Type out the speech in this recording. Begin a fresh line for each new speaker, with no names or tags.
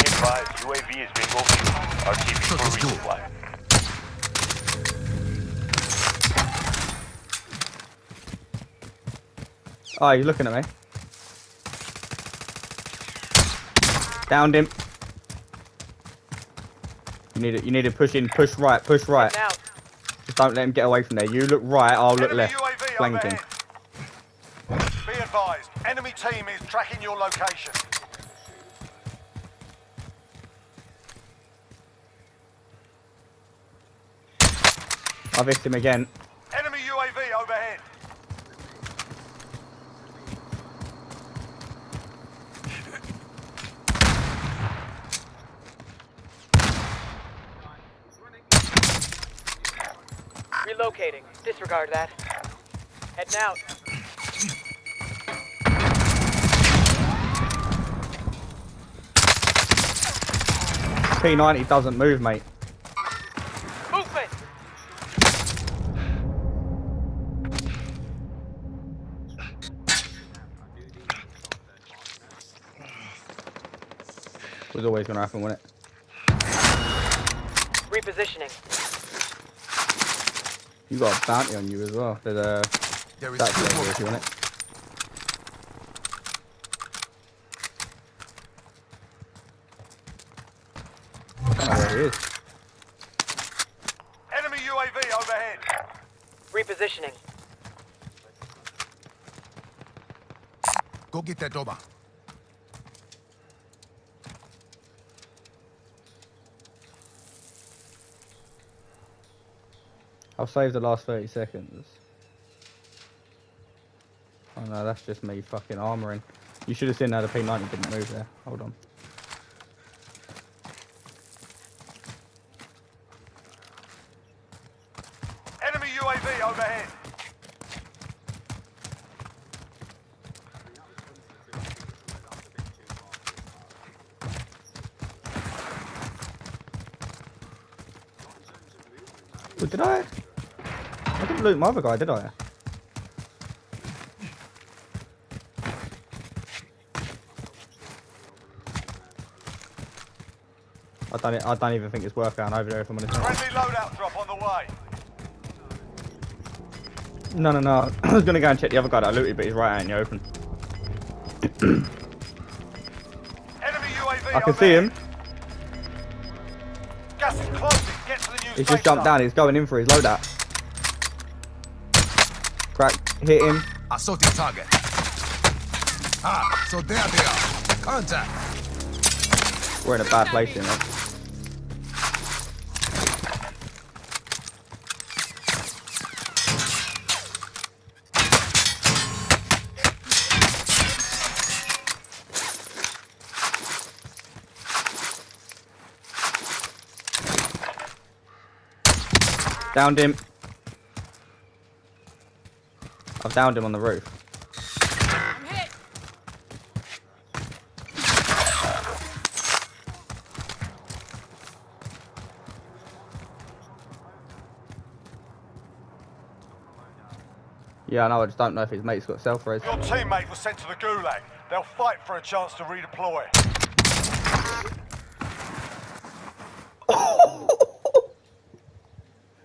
advised, UAV is bingo fuel. RTB for
Let's
resupply.
Oh, you're looking at me. Downed him. You need to, you need to push in, push right, push right. Just don't let him get away from there. You look right, I'll look
Enemy
left.
UAV
Flanking.
Be advised, enemy team is tracking your location.
I've hit him again.
Enemy UAV overhead.
relocating. Disregard that. Heading out.
P90 doesn't move, mate. Was always gonna happen, wasn't it?
Repositioning.
You got a bounty on you as well. There's uh, a
There is
that's
still
there
more.
if you want it. Oh, there it is.
Enemy UAV overhead.
Repositioning.
Go get that Doba.
I'll save the last 30 seconds. Oh no, that's just me fucking armoring. You should have seen how the P90 didn't move there. Hold on.
Enemy UAV overhead.
Did I? I didn't loot my other guy, did I? I don't, I don't even think it's worth going over there if I'm honest.
Friendly loadout drop on the way.
No, no, no. I was gonna go and check the other guy that I looted, but he's right out in the open.
Enemy UAV
I can see him.
Gas is closing. Get to the new
He's just jumped down. He's going in for his loadout. Crack. Hit him.
Assaulting target. Ah, so there they are. Contact.
We're in a bad place here, mate. Downed him. I've downed him on the roof. Yeah, I know. I just don't know if his mate's got self res.
Your teammate was sent to the gulag. They'll fight for a chance to redeploy.